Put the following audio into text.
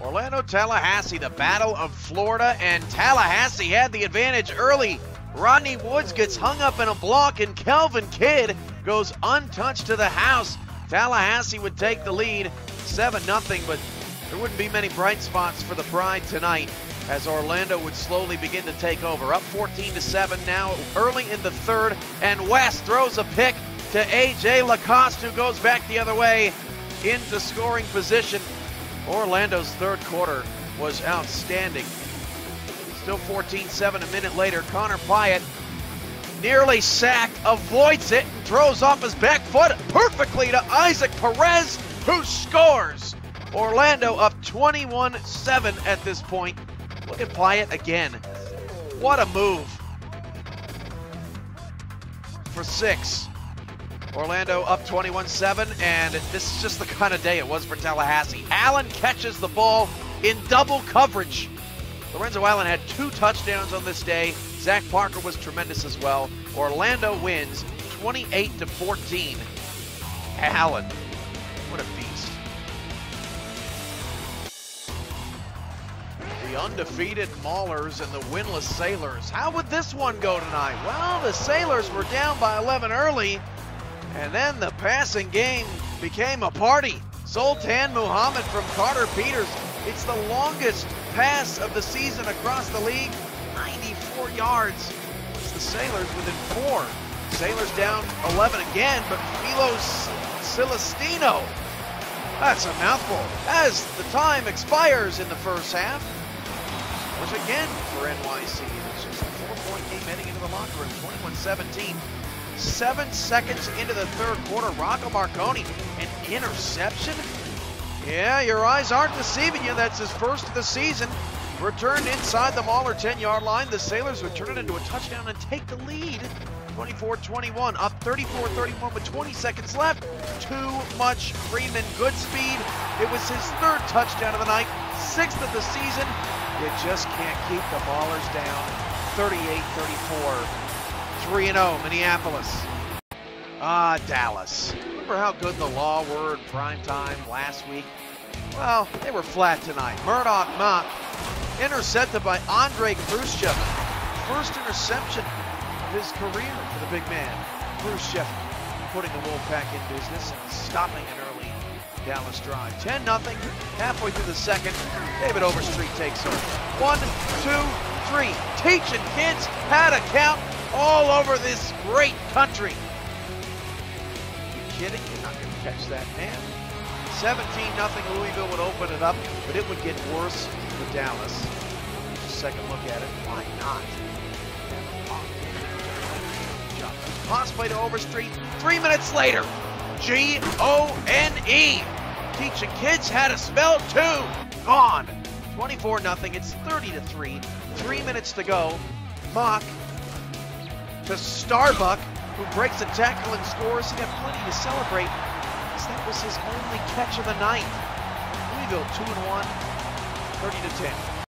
Orlando Tallahassee, the Battle of Florida, and Tallahassee had the advantage early. Rodney Woods gets hung up in a block, and Kelvin Kidd goes untouched to the house. Tallahassee would take the lead 7 0, but there wouldn't be many bright spots for the Pride tonight as Orlando would slowly begin to take over. Up 14 to 7 now, early in the third, and West throws a pick to AJ Lacoste, who goes back the other way into scoring position. Orlando's third quarter was outstanding. Still 14 7 a minute later. Connor Pyatt nearly sacked, avoids it, and throws off his back foot perfectly to Isaac Perez, who scores. Orlando up 21 7 at this point. Look at Pyatt again. What a move. For six. Orlando up 21 7, and this is just the kind of day it was for Tallahassee. Allen catches the ball in double coverage. Lorenzo Allen had two touchdowns on this day. Zach Parker was tremendous as well. Orlando wins 28 to 14. Allen, what a beast. The undefeated Maulers and the winless Sailors. How would this one go tonight? Well, the Sailors were down by 11 early, and then the passing game became a party. Sultan Muhammad from Carter Peters. It's the longest pass of the season across the league, 94 yards. It's the Sailors within four. Sailors down 11 again, but Milos Celestino. That's a mouthful. As the time expires in the first half, which again for NYC, it's just a four-point game heading into the locker room, 21-17. Seven seconds into the third quarter, Rocco Marconi, an interception. Yeah, your eyes aren't deceiving you. That's his first of the season. Returned inside the Mauler 10-yard line. The Sailors would turn it into a touchdown and take the lead. 24-21, up 34-31 with 20 seconds left. Too much Freeman, good speed. It was his third touchdown of the night, sixth of the season. You just can't keep the Maulers down. 38-34. 3 0 Minneapolis. Ah, Dallas. Remember how good the Law were in prime time last week? Well, they were flat tonight. Murdoch Mock intercepted by Andre Khrushchev. First interception of his career for the big man. Khrushchev putting the Wolfpack in business and stopping an early Dallas drive. 10 0 halfway through the second. David Overstreet takes over. One, two, Teaching kids how to count all over this great country. You kidding? You're not going to catch that man. 17 nothing. Louisville would open it up, but it would get worse for Dallas. A second look at it. Why not? Pass play to Overstreet. Three minutes later, G O N E. Teaching kids how to spell two. Gone. 24 nothing. It's 30 to 3. Three minutes to go. Mock to Starbuck, who breaks a tackle and scores. He got plenty to celebrate, as that was his only catch of the night. Louisville 2 and 1, 30 to 10.